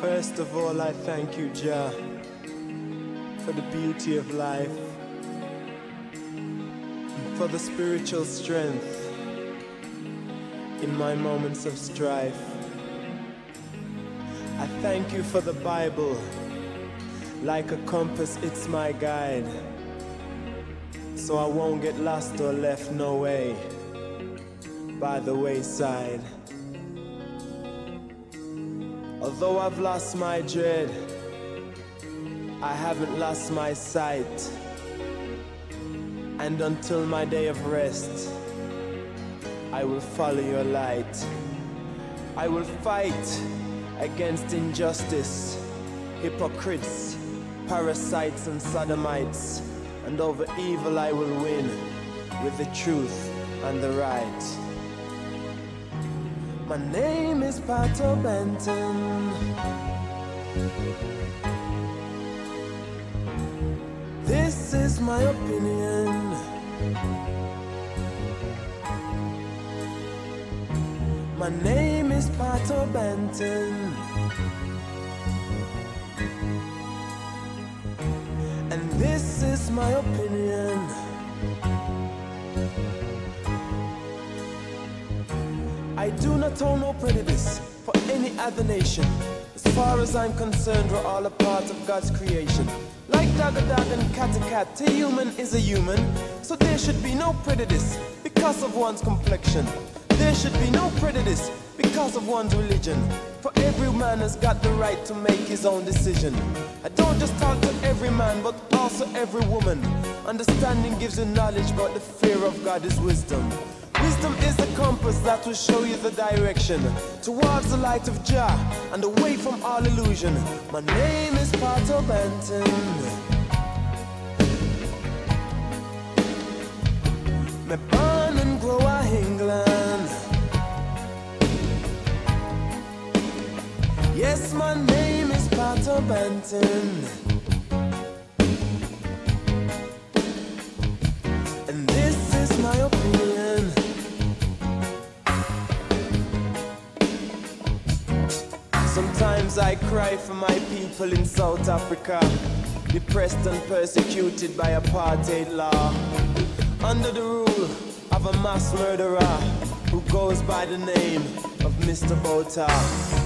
First of all, I thank you, Jah, for the beauty of life, for the spiritual strength in my moments of strife. Thank you for the Bible, like a compass, it's my guide, so I won't get lost or left no way by the wayside. Although I've lost my dread, I haven't lost my sight. And until my day of rest, I will follow your light. I will fight against injustice, hypocrites, parasites, and sodomites. And over evil I will win with the truth and the right. My name is Pato Banton. This is my opinion. My name is Pato Banton. And this is my opinion. I do not own no prejudice for any other nation. As far as I'm concerned, we're all a part of God's creation. Like dog a dog and cat a cat, a human is a human. So there should be no prejudice because of one's complexion. There should be no prejudice because of one's religion. For every man has got the right to make his own decision. I don't just talk to every man, but also every woman. Understanding gives you knowledge, but the fear of God is wisdom. Wisdom is the compass that will show you the direction towards the light of Jah and away from all illusion. My name is Pato Banton. Yes, my name is Pato Banton. And this is my opinion. Sometimes I cry for my people in South Africa, depressed and persecuted by apartheid law. Under the rule of a mass murderer who goes by the name of Mr. Botha.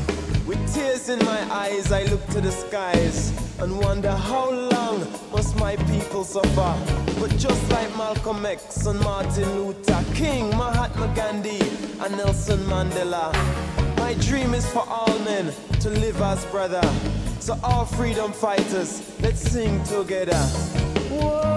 With tears in my eyes, I look to the skies and wonder how long must my people suffer. But just like Malcolm X and Martin Luther King, Mahatma Gandhi, and Nelson Mandela, my dream is for all men to live as brother. So all freedom fighters, let's sing together. Whoa,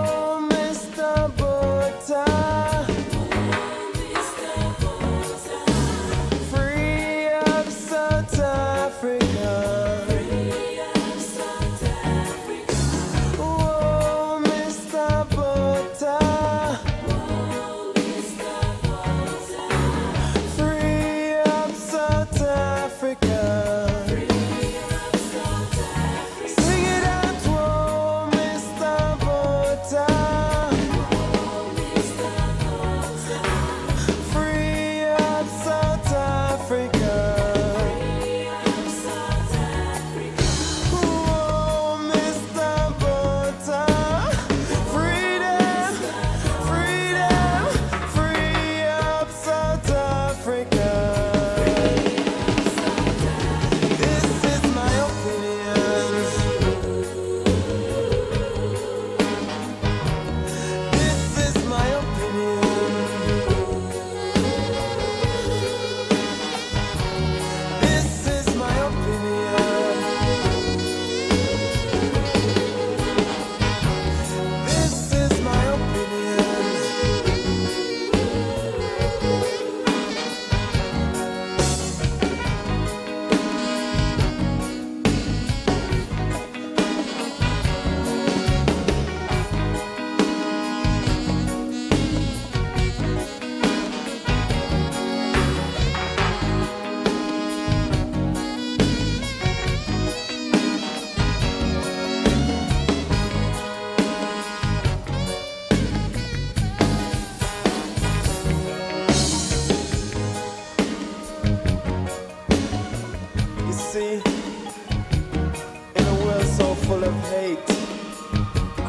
so full of hate,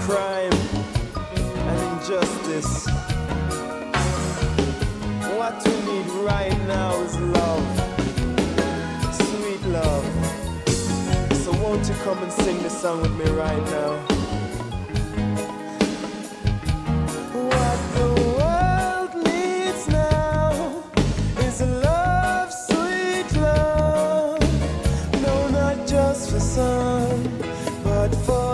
crime, and injustice. What we need right now is love, sweet love. So won't you come and sing this song with me right now? sun but for